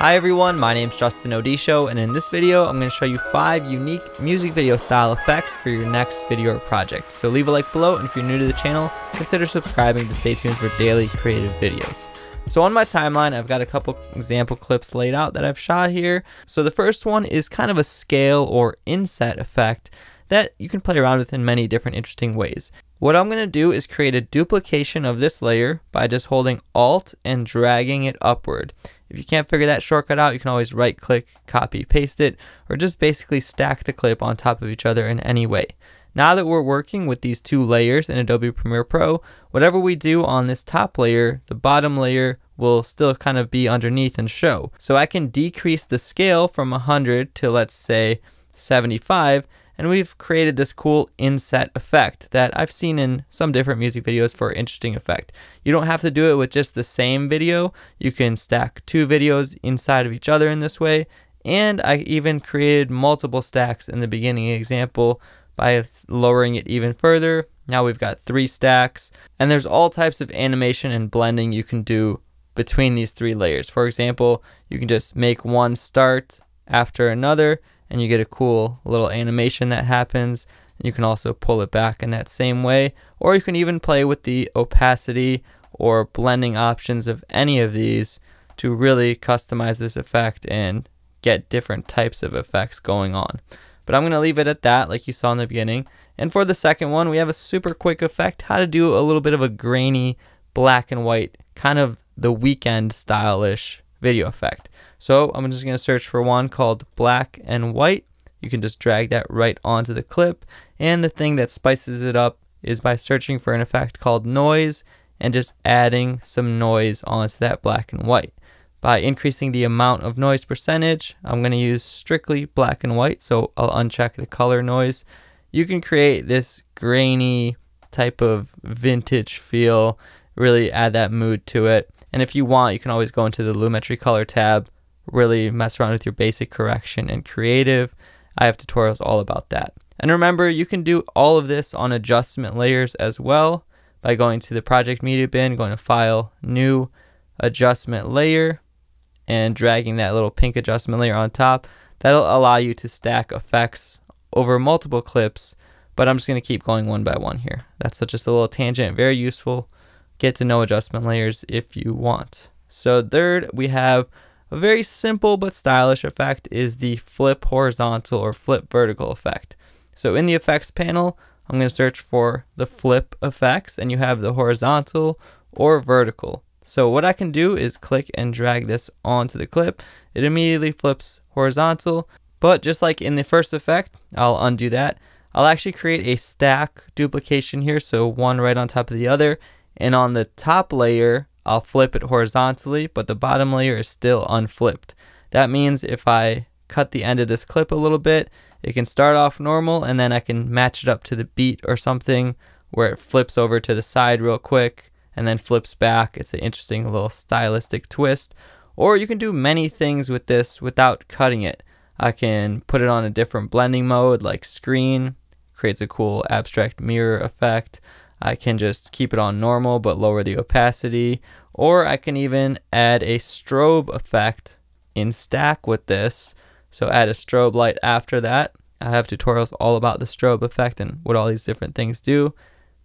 Hi everyone, my name is Justin Odisho and in this video I'm going to show you 5 unique music video style effects for your next video or project. So leave a like below and if you're new to the channel, consider subscribing to stay tuned for daily creative videos. So on my timeline I've got a couple example clips laid out that I've shot here. So the first one is kind of a scale or inset effect that you can play around with in many different interesting ways. What I'm going to do is create a duplication of this layer by just holding Alt and dragging it upward. If you can't figure that shortcut out, you can always right click, copy, paste it, or just basically stack the clip on top of each other in any way. Now that we're working with these two layers in Adobe Premiere Pro, whatever we do on this top layer, the bottom layer will still kind of be underneath and show. So I can decrease the scale from 100 to let's say 75 and we've created this cool inset effect that I've seen in some different music videos for interesting effect. You don't have to do it with just the same video. You can stack two videos inside of each other in this way. And I even created multiple stacks in the beginning example by lowering it even further. Now we've got three stacks and there's all types of animation and blending you can do between these three layers. For example, you can just make one start after another and you get a cool little animation that happens. You can also pull it back in that same way, or you can even play with the opacity or blending options of any of these to really customize this effect and get different types of effects going on. But I'm going to leave it at that like you saw in the beginning. And for the second one, we have a super quick effect, how to do a little bit of a grainy black and white, kind of the Weeknd stylish video effect. So I'm just going to search for one called black and white. You can just drag that right onto the clip. And the thing that spices it up is by searching for an effect called noise and just adding some noise onto that black and white. By increasing the amount of noise percentage, I'm going to use strictly black and white, so I'll uncheck the color noise. You can create this grainy type of vintage feel, really add that mood to it. And if you want, you can always go into the Lumetri color tab, really mess around with your basic correction and creative. I have tutorials all about that. And remember, you can do all of this on adjustment layers as well by going to the project media bin, going to file, new adjustment layer, and dragging that little pink adjustment layer on top. That'll allow you to stack effects over multiple clips, but I'm just going to keep going one by one here. That's just a little tangent, very useful. Get to know adjustment layers if you want. So third, we have a very simple but stylish effect is the flip horizontal or flip vertical effect. So in the effects panel, I'm going to search for the flip effects and you have the horizontal or vertical. So what I can do is click and drag this onto the clip. It immediately flips horizontal, but just like in the first effect, I'll undo that. I'll actually create a stack duplication here, so one right on top of the other. And on the top layer, I'll flip it horizontally, but the bottom layer is still unflipped. That means if I cut the end of this clip a little bit, it can start off normal and then I can match it up to the beat or something where it flips over to the side real quick and then flips back. It's an interesting little stylistic twist. Or you can do many things with this without cutting it. I can put it on a different blending mode like screen, creates a cool abstract mirror effect. I can just keep it on normal but lower the opacity. Or I can even add a strobe effect in stack with this. So add a strobe light after that. I have tutorials all about the strobe effect and what all these different things do.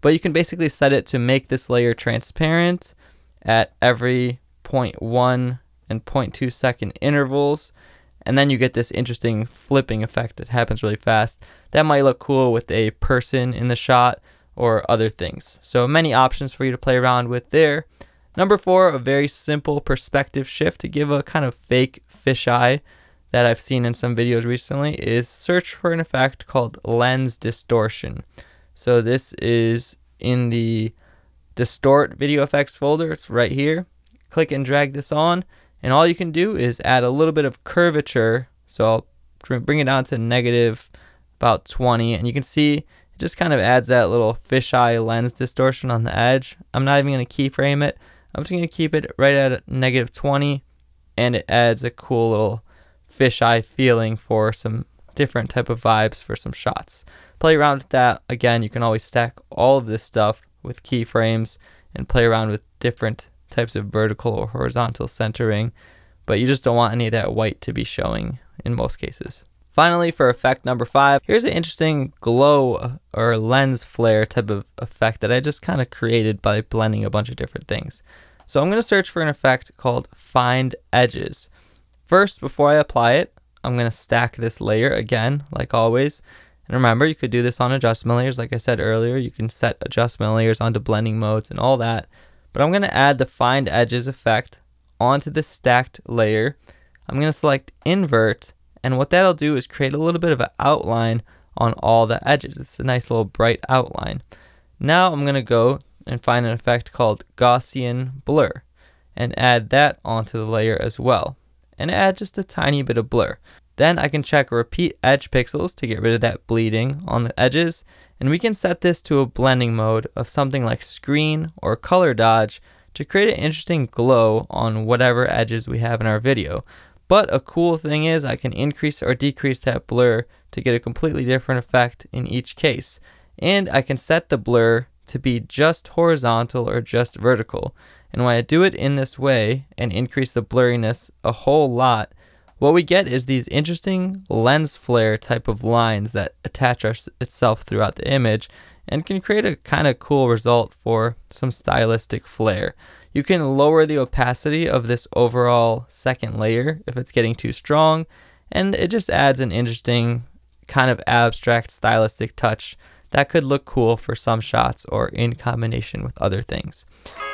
But you can basically set it to make this layer transparent at every 0.1 and 0.2 second intervals. And then you get this interesting flipping effect that happens really fast. That might look cool with a person in the shot or other things. So many options for you to play around with there. Number four, a very simple perspective shift to give a kind of fake fisheye that I've seen in some videos recently is search for an effect called lens distortion. So this is in the distort video effects folder. It's right here. Click and drag this on and all you can do is add a little bit of curvature. So I'll bring it down to negative about 20 and you can see it just kind of adds that little fisheye lens distortion on the edge. I'm not even going to keyframe it. I'm just going to keep it right at negative 20 and it adds a cool little fisheye feeling for some different type of vibes for some shots. Play around with that. Again, you can always stack all of this stuff with keyframes and play around with different types of vertical or horizontal centering. but you just don't want any of that white to be showing in most cases. Finally, for effect number five, here's an interesting glow or lens flare type of effect that I just kind of created by blending a bunch of different things. So I'm going to search for an effect called Find Edges. First, before I apply it, I'm going to stack this layer again, like always. And remember, you could do this on adjustment layers. Like I said earlier, you can set adjustment layers onto blending modes and all that. But I'm going to add the Find Edges effect onto the stacked layer. I'm going to select Invert. And what that'll do is create a little bit of an outline on all the edges. It's a nice little bright outline. Now I'm going to go and find an effect called Gaussian Blur and add that onto the layer as well and add just a tiny bit of blur. Then I can check repeat edge pixels to get rid of that bleeding on the edges and we can set this to a blending mode of something like screen or color dodge to create an interesting glow on whatever edges we have in our video. But a cool thing is I can increase or decrease that blur to get a completely different effect in each case. And I can set the blur to be just horizontal or just vertical. And when I do it in this way and increase the blurriness a whole lot, what we get is these interesting lens flare type of lines that attach our, itself throughout the image and can create a kind of cool result for some stylistic flair. You can lower the opacity of this overall second layer if it's getting too strong, and it just adds an interesting kind of abstract stylistic touch that could look cool for some shots or in combination with other things.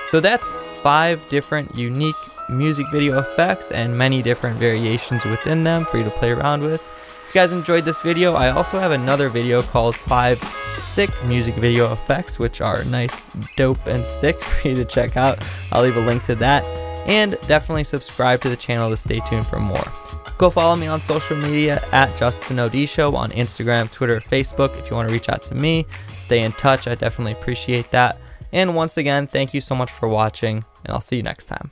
So that's five different unique music video effects and many different variations within them for you to play around with. If you guys enjoyed this video, I also have another video called 5 Sick Music Video Effects, which are nice, dope, and sick for you to check out. I'll leave a link to that. And definitely subscribe to the channel to stay tuned for more. Go follow me on social media at Justin Odisho on Instagram, Twitter, Facebook if you want to reach out to me. Stay in touch. I definitely appreciate that. And once again, thank you so much for watching, and I'll see you next time.